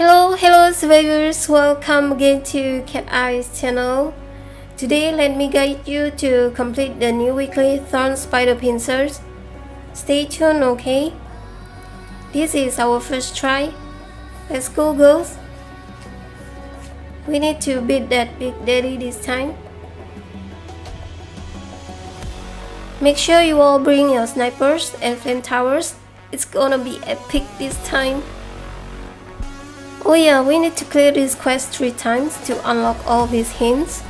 Hello, hello survivors, welcome again to Cat Eyes channel. Today let me guide you to complete the new weekly Thorn Spider Pincers. Stay tuned, okay? This is our first try. Let's go girls. We need to beat that Big Daddy this time. Make sure you all bring your snipers and flame towers. It's gonna be epic this time. Oh yeah, we need to clear this quest 3 times to unlock all these hints.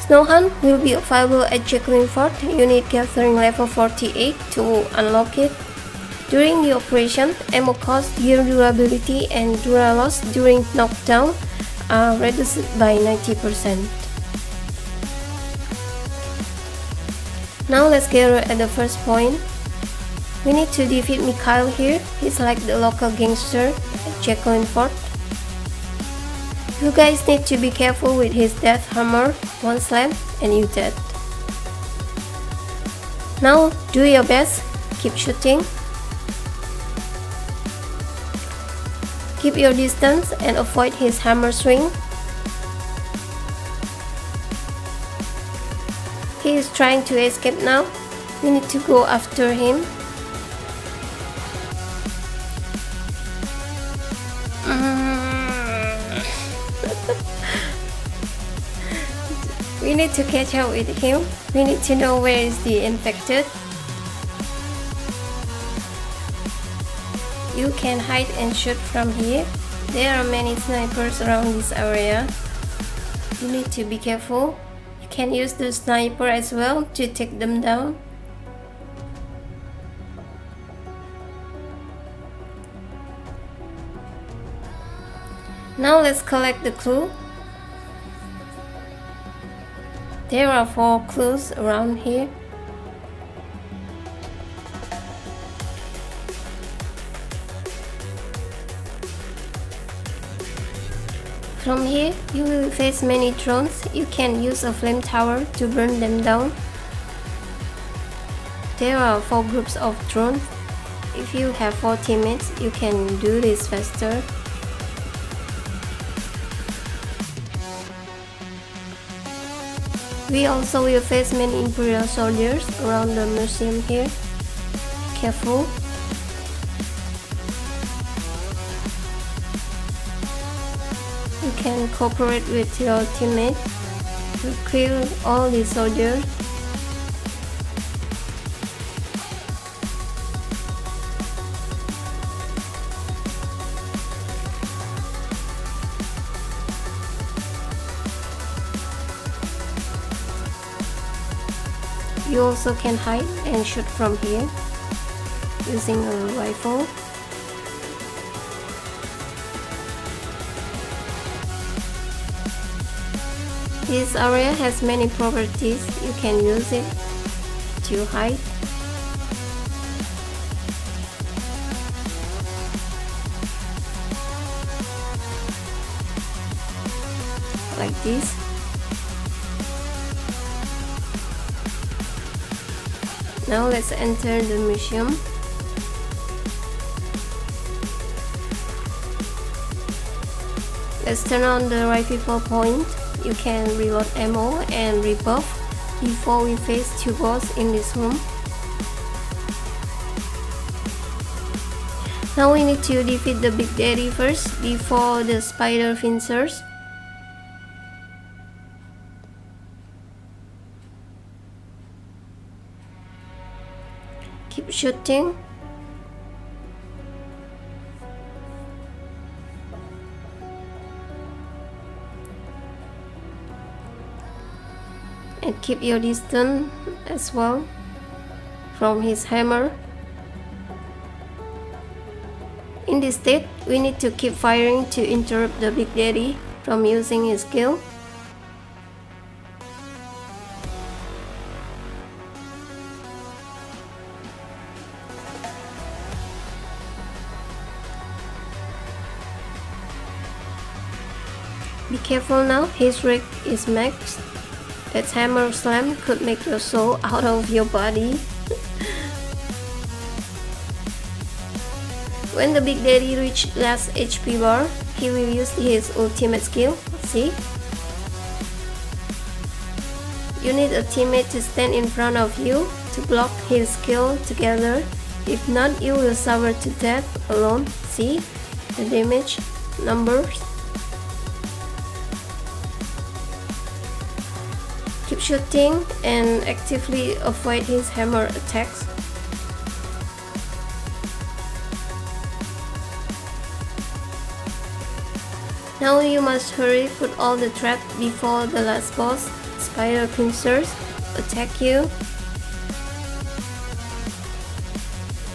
Snow Hunt will be available at Jakolin Fort. You need gathering level 48 to unlock it. During the operation, ammo cost, gear durability, and dura loss during knockdown are reduced by 90%. Now let's get at the first point. We need to defeat Mikhail here. He's like the local gangster at Jakolin Fort. You guys need to be careful with his death hammer. One slam and you dead. Now do your best. Keep shooting. Keep your distance and avoid his hammer swing. He is trying to escape now. We need to go after him. Need to catch up with him. We need to know where is the infected. You can hide and shoot from here. There are many snipers around this area. You need to be careful. You can use the sniper as well to take them down. Now let's collect the clue. There are four clues around here. From here, you will face many drones. You can use a flame tower to burn them down. There are 4 groups of drones. If you have 4 teammates, you can do this faster. We also will face many Imperial soldiers around the museum here. Careful. You can cooperate with your teammate to kill all the soldiers. You also can hide and shoot from here using a rifle. This area has many properties. You can use it to hide. Like this. Now let's enter the museum. Let's turn on the rifle point. You can reload ammo and rebuff before we face two boss in this room. Now we need to defeat the Big Daddy first before the spider pincers. Shooting. And keep your distance as well from his hammer. In this state, we need to keep firing to interrupt the Big Daddy from using his skill. Be careful now, his rig is maxed. That hammer slam could make your soul out of your body. When the Big Daddy reaches last HP bar, he will use his ultimate skill. See? You need a teammate to stand in front of you to block his skill together. If not, you will suffer to death alone. See the damage numbers? Keep shooting and actively avoid his hammer attacks. Now you must hurry put all the traps before the last boss, Spider Pincers, attack you.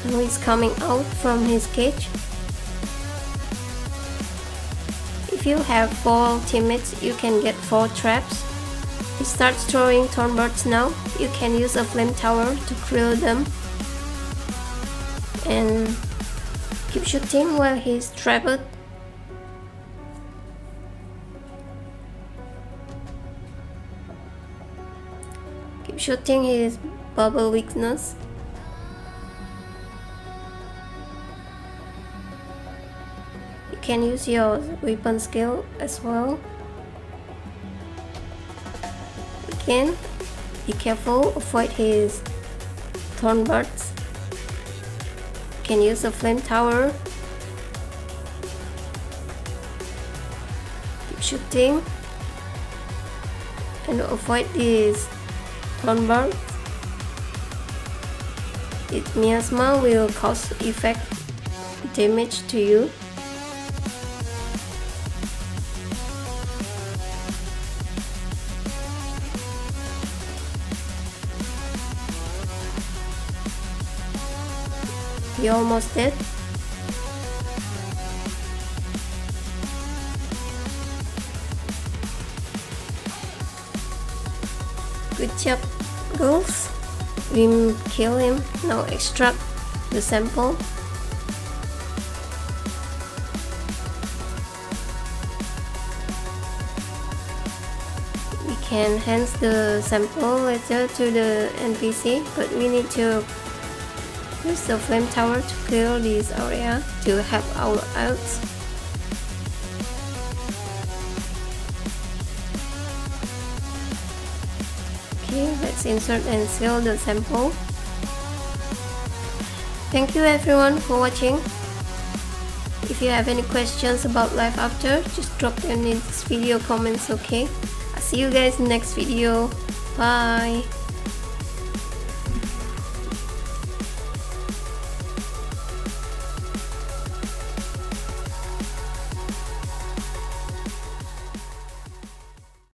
Now he's coming out from his cage. If you have 4 teammates, you can get 4 traps. He starts throwing thorn birds now. You can use a flame tower to kill them. And keep shooting while he's trapped Keep shooting his bubble weakness. You can use your weapon skill as well. Again, be careful, avoid his thorn birds. Can use a flame tower. Keep shooting and avoid these convert its miasma will cause effect damage to you You're almost dead. Good job, girls. We kill him. Now extract the sample. We can hand the sample later to the NPC, but we need to use the flame tower to clear this area to help our out. Okay, let's insert and seal the sample. Thank you everyone for watching. If you have any questions about LifeAfter, just drop them in this video comments, okay? I'll see you guys next video. Bye!